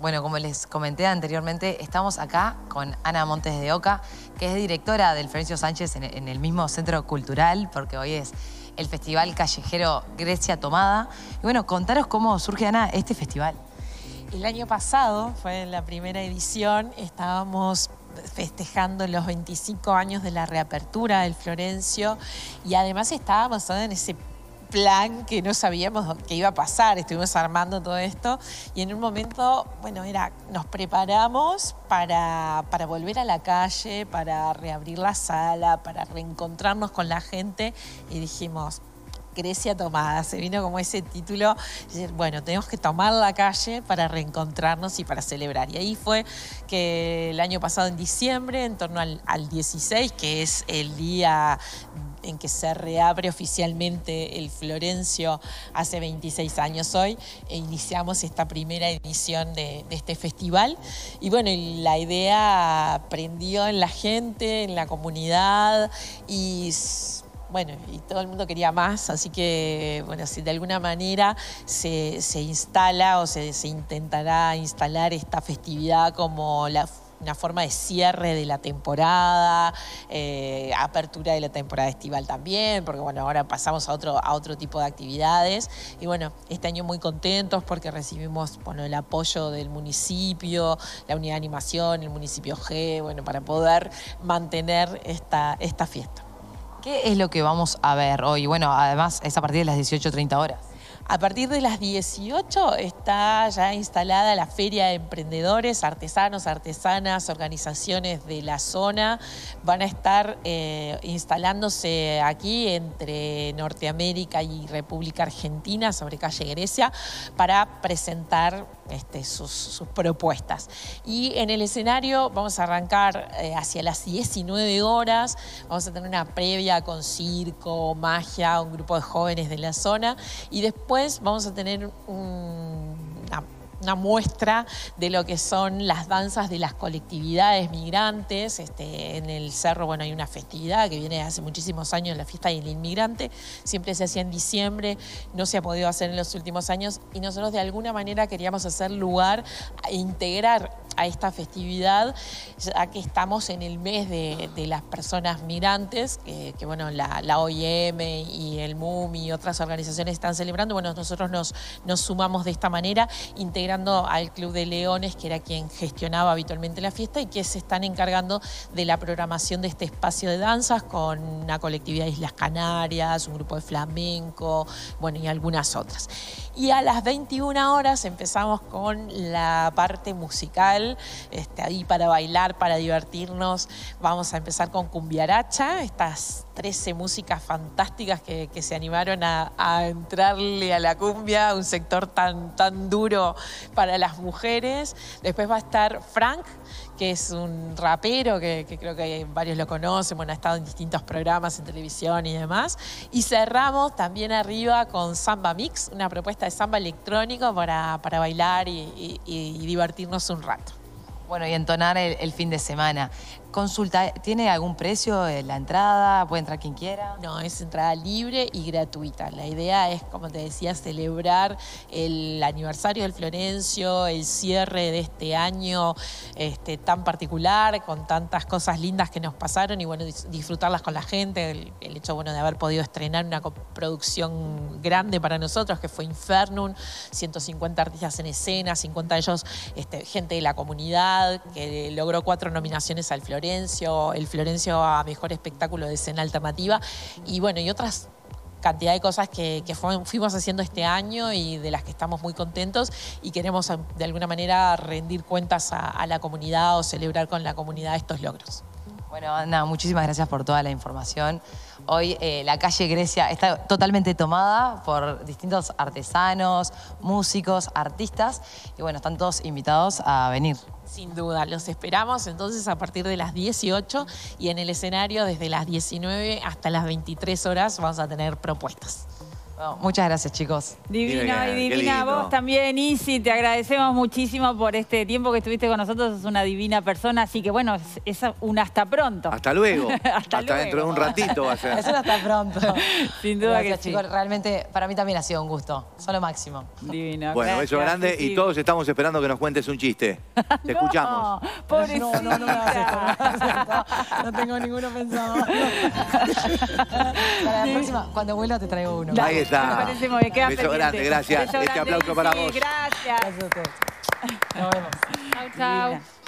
Bueno, como les comenté anteriormente, estamos acá con Ana Montes de Oca, que es directora del Florencio Sánchez en el mismo centro cultural, porque hoy es el Festival Callejero Grecia Tomada. Y bueno, contaros cómo surge, Ana, este festival. El año pasado, fue la primera edición, estábamos festejando los 25 años de la reapertura del Florencio y además estábamos en ese plan que no sabíamos qué iba a pasar, estuvimos armando todo esto y en un momento, bueno, era, nos preparamos para, para volver a la calle, para reabrir la sala, para reencontrarnos con la gente y dijimos, Grecia tomada, se vino como ese título, bueno, tenemos que tomar la calle para reencontrarnos y para celebrar. Y ahí fue que el año pasado en diciembre, en torno al, al 16, que es el día en que se reabre oficialmente el Florencio hace 26 años hoy, e iniciamos esta primera edición de, este festival. Y bueno, la idea prendió en la gente, en la comunidad y bueno, y todo el mundo quería más, así que, bueno, si de alguna manera se, instala o se, se, intentará instalar esta festividad como la una forma de cierre de la temporada, eh, apertura de la temporada estival también, porque bueno, ahora pasamos a otro, a otro tipo de actividades. Y bueno, este año muy contentos porque recibimos bueno, el apoyo del municipio, la unidad de animación, el municipio G, bueno, para poder mantener esta, esta fiesta. ¿Qué es lo que vamos a ver hoy? Bueno, además es a partir de las 18.30 horas. A partir de las 18 está ya instalada la Feria de Emprendedores, artesanos, artesanas, organizaciones de la zona. Van a estar eh, instalándose aquí entre Norteamérica y República Argentina, sobre calle Grecia, para presentar este, sus, propuestas. Y en el escenario vamos a arrancar eh, hacia las 19 horas, vamos a tener una previa con circo, magia, un grupo de jóvenes de la zona y después vamos a tener una una muestra de lo que son las danzas de las colectividades migrantes. Este, en el cerro, bueno, hay una festividad que viene hace muchísimos años, la fiesta del inmigrante. Siempre se hacía en diciembre, no se ha podido hacer en los últimos años y nosotros de alguna manera queríamos hacer lugar a integrar a esta festividad, ya que estamos en el mes de, las personas migrantes, que, bueno, la, OIM y el MUM y otras organizaciones están celebrando. Bueno, nosotros nos, nos sumamos de esta manera, integrando al Club de Leones, que era quien gestionaba habitualmente la fiesta y que se están encargando de la programación de este espacio de danzas con una colectividad de Islas Canarias, un grupo de flamenco, bueno, y algunas otras. Y a las 21 horas empezamos con la parte musical, este, ahí para bailar, para divertirnos. Vamos a empezar con Cumbiaracha, estas 13 músicas fantásticas que, se animaron a, entrarle a la cumbia, un sector tan, tan duro para las mujeres. Después va a estar Frank, que es un rapero que, creo que varios lo conocen, bueno, ha estado en distintos programas en televisión y demás. Y cerramos también arriba con Samba Mix, una propuesta de samba electrónico para, bailar y divertirnos un rato. Bueno, y entonar el, fin de semana. Consulta, ¿tiene algún precio la entrada? ¿Puede entrar quien quiera? No, es entrada libre y gratuita. La idea es, como te decía, celebrar el aniversario del Florencio, el cierre de este año este, tan particular, con tantas cosas lindas que nos pasaron y bueno, disfrutarlas con la gente. El, hecho bueno, de haber podido estrenar una producción grande para nosotros, que fue Infernum, 150 artistas en escena, 50 de ellos este, gente de la comunidad que logró cuatro nominaciones al Florencio, el Florencio a Mejor Espectáculo de Escena Alternativa, y bueno, y otras cantidad de cosas que, fuimos haciendo este año y de las que estamos muy contentos y queremos de alguna manera rendir cuentas a la comunidad o celebrar con la comunidad estos logros. Bueno, Ana, muchísimas gracias por toda la información. Hoy eh, la calle Grecia está totalmente tomada por distintos artesanos, músicos, artistas y bueno, están todos invitados a venir. Sin duda, los esperamos entonces a partir de las 18 y en el escenario desde las 19 hasta las 23 horas vamos a tener propuestas. Muchas gracias, chicos. Divina y divina vos también, Isi. Te agradecemos muchísimo por este tiempo que estuviste con nosotros. Es una divina persona. Así que bueno, es, un hasta pronto. Hasta luego. hasta, dentro de un ratito va a ser. Es un hasta pronto. Sin duda que sí. chicos. Realmente para mí también ha sido un gusto. Son lo máximo. Divino. Bueno, beso grande y todos estamos esperando que nos cuentes un chiste. Te escuchamos. No, no, no, no, no tengo ninguno pensado. para la próxima, cuando vuelva te traigo uno. Ahí está. Me parece muy bien. Queda Beso grande, gracias. este aplauso para vos. Gracias. Gracias a ustedes. Nos vemos. Chau, chau.